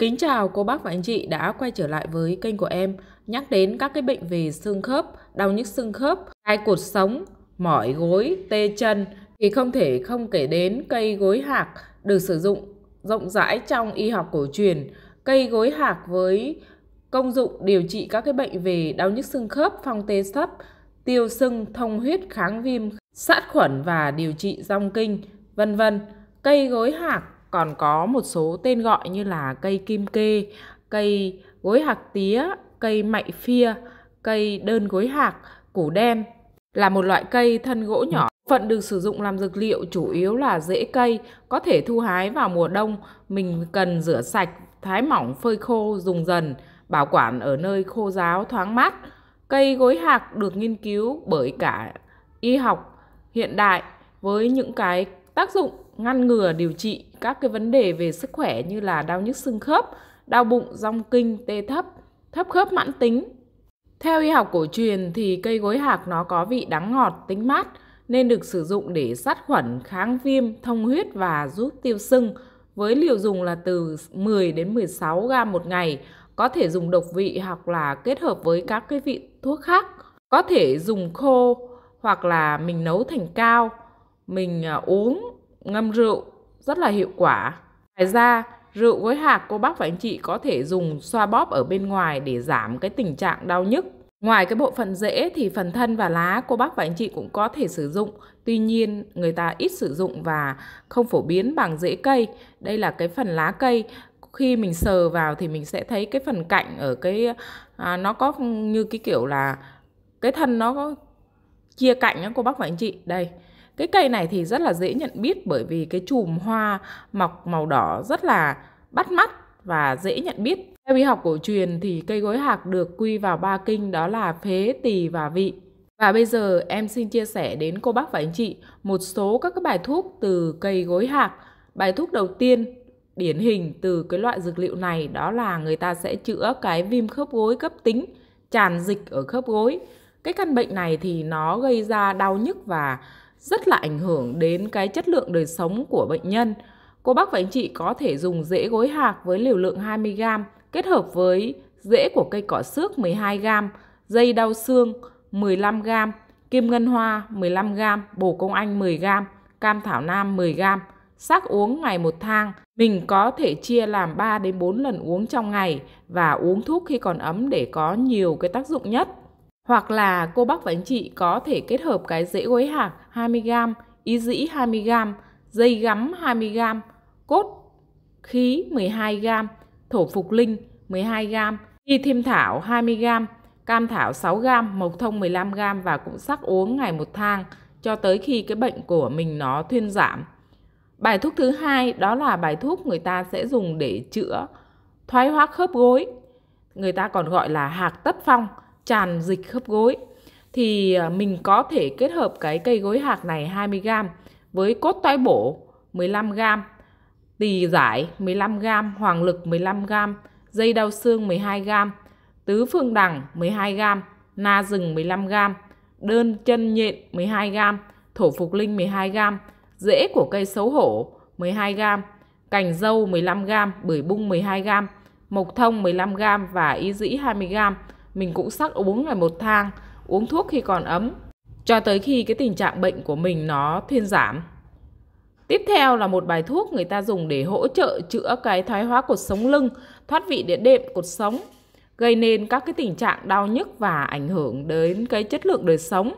Kính chào cô bác và anh chị đã quay trở lại với kênh của em nhắc đến các cái bệnh về xương khớp, đau nhức xương khớp, gai cột sống, mỏi gối, tê chân thì không thể không kể đến cây gối hạc được sử dụng rộng rãi trong y học cổ truyền. Cây gối hạc với công dụng điều trị các cái bệnh về đau nhức xương khớp, phong tê sấp, tiêu sưng, thông huyết, kháng viêm, sát khuẩn và điều trị rong kinh, vân vân. Cây gối hạc còn có một số tên gọi như là cây kim kê, cây gối hạc tía, cây mạy phia, cây đơn gối hạc, củ đen là một loại cây thân gỗ nhỏ. Phận được sử dụng làm dược liệu chủ yếu là rễ cây, có thể thu hái vào mùa đông. Mình cần rửa sạch, thái mỏng, phơi khô, dùng dần, bảo quản ở nơi khô ráo, thoáng mát. Cây gối hạc được nghiên cứu bởi cả y học hiện đại với những cái tác dụng ngăn ngừa điều trị các cái vấn đề về sức khỏe như là đau nhức xương khớp, đau bụng, rong kinh, tê thấp, thấp khớp mãn tính. Theo y học cổ truyền thì cây gối hạc nó có vị đắng ngọt, tính mát nên được sử dụng để sát khuẩn, kháng viêm, thông huyết và giúp tiêu sưng với liều dùng là từ 10 đến 16 gram một ngày, có thể dùng độc vị hoặc là kết hợp với các cái vị thuốc khác. Có thể dùng khô hoặc là mình nấu thành cao, mình à, uống ngâm rượu rất là hiệu quả. Ngoài ra, rượu với hạt cô bác và anh chị có thể dùng xoa bóp ở bên ngoài để giảm cái tình trạng đau nhức. Ngoài cái bộ phận rễ thì phần thân và lá cô bác và anh chị cũng có thể sử dụng. Tuy nhiên người ta ít sử dụng và không phổ biến bằng rễ cây. Đây là cái phần lá cây. Khi mình sờ vào thì mình sẽ thấy cái phần cạnh ở cái à, nó có như cái kiểu là cái thân nó có chia cạnh đó cô bác và anh chị. Đây cái cây này thì rất là dễ nhận biết bởi vì cái chùm hoa mọc màu đỏ rất là bắt mắt và dễ nhận biết. Theo y học cổ truyền thì cây gối hạc được quy vào ba kinh đó là phế, tỳ và vị. Và bây giờ em xin chia sẻ đến cô bác và anh chị một số các cái bài thuốc từ cây gối hạc. Bài thuốc đầu tiên điển hình từ cái loại dược liệu này đó là người ta sẽ chữa cái viêm khớp gối cấp tính, tràn dịch ở khớp gối. Cái căn bệnh này thì nó gây ra đau nhức và rất là ảnh hưởng đến cái chất lượng đời sống của bệnh nhân. Cô bác và anh chị có thể dùng rễ gối hạc với liều lượng 20g kết hợp với rễ của cây cỏ xước 12g, dây đau xương 15g, kim ngân hoa 15g, bồ công anh 10g, cam thảo nam 10g. Sắc uống ngày một thang, mình có thể chia làm 3 đến 4 lần uống trong ngày và uống thuốc khi còn ấm để có nhiều cái tác dụng nhất. Hoặc là cô bác và anh chị có thể kết hợp cái rễ gối hạc 20g, ý dĩ 20g, dây gắm 20g, cốt khí 12g, thổ phục linh 12g, y thiêm thảo 20g, cam thảo 6g, mộc thông 15g và cũng sắc uống ngày một thang cho tới khi cái bệnh của mình nó thuyên giảm. Bài thuốc thứ hai đó là bài thuốc người ta sẽ dùng để chữa thoái hóa khớp gối. Người ta còn gọi là hạc tất phong tràn dịch khớp gối. Thì à, mình có thể kết hợp cái cây gối hạc này 20g với cốt toái bổ 15g, tỳ giải 15g, hoàng lực 15g, dây đau xương 12g, tứ phương đằng 12g, na rừng 15g, đơn chân nhện 12g, thổ phục linh 12g, rễ của cây xấu hổ 12g, cành dâu 15g, bưởi bung 12g, mộc thông 15g và ý dĩ 20g mình cũng sắc uống ngày một thang, uống thuốc khi còn ấm, cho tới khi cái tình trạng bệnh của mình nó thuyên giảm. Tiếp theo là một bài thuốc người ta dùng để hỗ trợ chữa cái thoái hóa cột sống lưng, thoát vị địa đệm cột sống, gây nên các cái tình trạng đau nhức và ảnh hưởng đến cái chất lượng đời sống.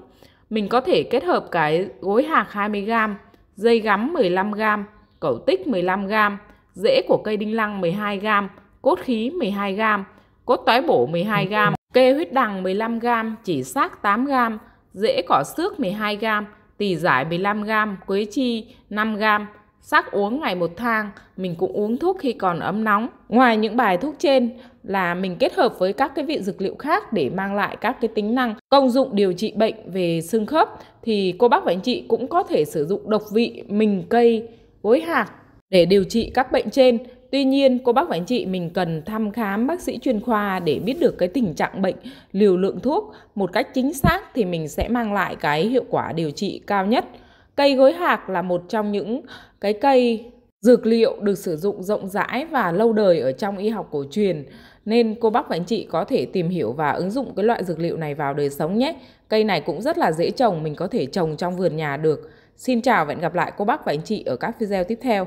Mình có thể kết hợp cái gối hạc 20g, dây gắm 15g, cẩu tích 15g, rễ của cây đinh lăng 12g, cốt khí 12g, cốt toái bổ 12g, Kê huyết đằng 15g, chỉ xác 8g, rễ cỏ xước 12g, tỳ giải 15g, quế chi 5g, sắc uống ngày một thang, mình cũng uống thuốc khi còn ấm nóng. Ngoài những bài thuốc trên là mình kết hợp với các cái vị dược liệu khác để mang lại các cái tính năng công dụng điều trị bệnh về xương khớp thì cô bác và anh chị cũng có thể sử dụng độc vị mình cây gối hạc để điều trị các bệnh trên Tuy nhiên, cô bác và anh chị mình cần thăm khám bác sĩ chuyên khoa để biết được cái tình trạng bệnh, liều lượng thuốc một cách chính xác thì mình sẽ mang lại cái hiệu quả điều trị cao nhất. Cây gối hạc là một trong những cái cây Dược liệu được sử dụng rộng rãi và lâu đời ở trong y học cổ truyền nên cô bác và anh chị có thể tìm hiểu và ứng dụng cái loại dược liệu này vào đời sống nhé. Cây này cũng rất là dễ trồng, mình có thể trồng trong vườn nhà được. Xin chào và hẹn gặp lại cô bác và anh chị ở các video tiếp theo.